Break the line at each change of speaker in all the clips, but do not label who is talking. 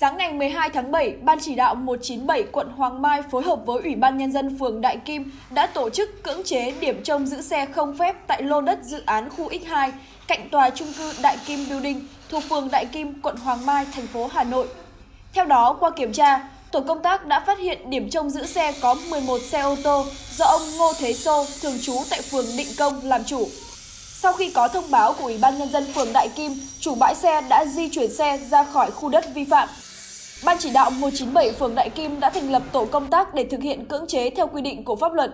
12 tháng 7, Ban chỉ đạo 197 quận Hoàng Mai phối hợp với Ủy ban Nhân dân phường Đại Kim đã tổ chức cưỡng chế điểm trông giữ xe không phép tại lô đất dự án khu X2 cạnh tòa trung cư Đại Kim Building thuộc phường Đại Kim, quận Hoàng Mai, thành phố Hà Nội. Theo đó, qua kiểm tra, tổ công tác đã phát hiện điểm trông giữ xe có 11 xe ô tô do ông Ngô Thế Sô, thường trú tại phường Định Công làm chủ. Sau khi có thông báo của Ủy ban Nhân dân phường Đại Kim, chủ bãi xe đã di chuyển xe ra khỏi khu đất vi phạm. Ban chỉ đạo 197 phường Đại Kim đã thành lập tổ công tác để thực hiện cưỡng chế theo quy định của pháp luật.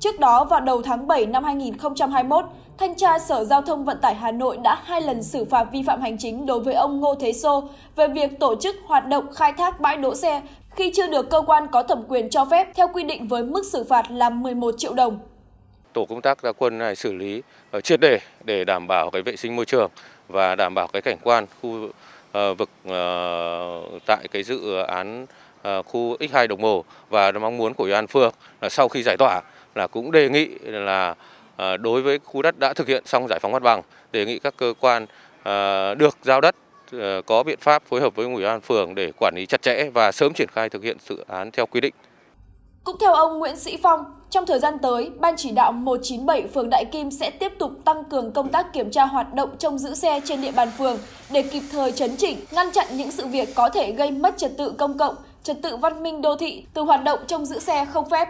Trước đó, vào đầu tháng 7 năm 2021, Thanh tra Sở Giao thông Vận tải Hà Nội đã hai lần xử phạt vi phạm hành chính đối với ông Ngô Thế Sô về việc tổ chức hoạt động khai thác bãi đỗ xe khi chưa được cơ quan có thẩm quyền cho phép theo quy định với mức xử phạt là 11 triệu đồng.
Tổ công tác ra quân này xử lý ờ, triệt để để đảm bảo cái vệ sinh môi trường và đảm bảo cái cảnh quan khu Ờ, vực ờ, tại cái dự án ờ, khu X2 Đồng Mồ và mong muốn của Ủy ban phường là sau khi giải tỏa là cũng đề nghị là đối với khu đất đã thực hiện xong giải phóng mặt bằng, đề nghị các cơ quan được giao đất có biện pháp phối hợp với ủy ban phường để quản lý chặt chẽ và sớm triển khai thực hiện dự án theo quy định.
Cũng theo ông Nguyễn Sĩ Phong, trong thời gian tới, Ban chỉ đạo 197 phường Đại Kim sẽ tiếp tục tăng cường công tác kiểm tra hoạt động trông giữ xe trên địa bàn phường để kịp thời chấn chỉnh, ngăn chặn những sự việc có thể gây mất trật tự công cộng, trật tự văn minh đô thị từ hoạt động trông giữ xe không phép.